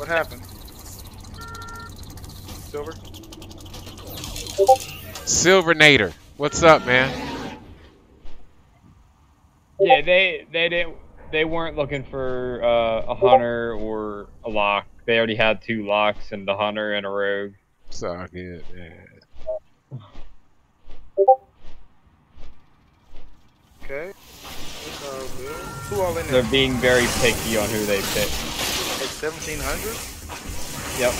What happened? Silver? Silvernator, what's up, man? Yeah, they they didn't they weren't looking for uh, a hunter or a lock. They already had two locks and the hunter and a rogue. It's all good, man. Okay. It's all good. Who all in They're being very picky on who they pick. At 1700? Yep.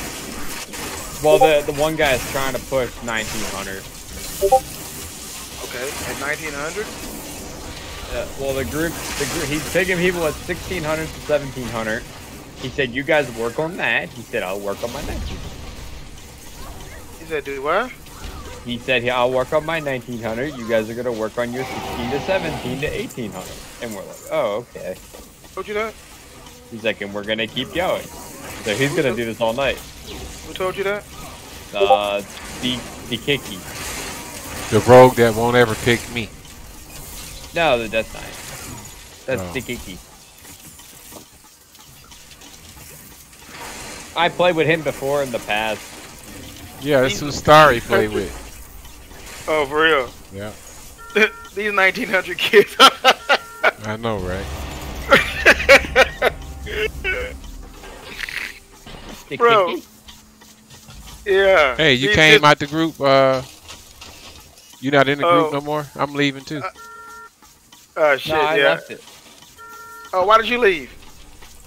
Well, the the one guy is trying to push 1900. Okay. At 1900? Uh, well, the group, the group, he's picking people at 1600 to 1700. He said, "You guys work on that." He said, "I'll work on my 1900." He said, do what? He said, "Yeah, I'll work on my 1900. You guys are gonna work on your 16 to 17 to 1800." And we're like, "Oh, okay." Told you that? He's like, "And we're gonna keep going." So he's gonna do this all night. Who told you that? Uh, the the Kiki. The rogue that won't ever pick me. No, the Death Knight. That's Oh. the Kiki. I played with him before in the past. Yeah, that's who Starry played with. Oh, for real? Yeah, These 1900 kids. I know, right? Bro. Yeah. Hey, you These came kids- out the group. Uh, you not in the group Oh. no more. I'm leaving too. Oh, shit, no, I yeah. left it Oh, why did you leave?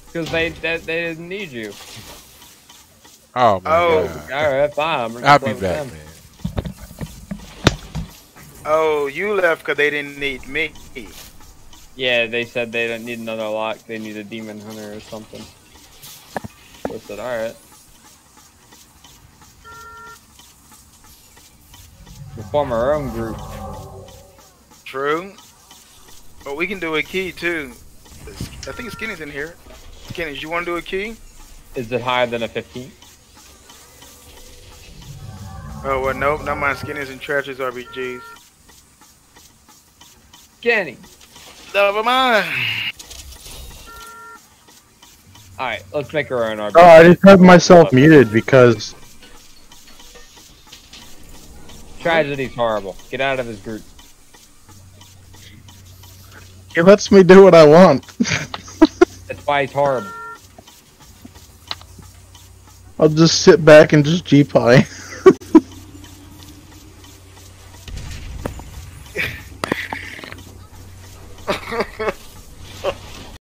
because they, they they didn't need you. Oh my Oh. god. All right, fine. I'm gonna I'll be back, them. man. Oh, you left because they didn't need me. Yeah, they said they don't need another lock. They need a demon hunter or something. Said, all right. We form our own group. True. But we can do a key too. I think Skinny's in here. Skinny, you want to do a key? Is it higher than a 15? Oh, well, nope. Not my Skinny's and Treasures RBGs. Scanning. Never mind. All right, let's make our own RBG. Oh, I just have myself muted because Tragedy's horrible. Get out of his group. it lets me do what I want. That's why he's horrible. I'll just sit back and just G-pie.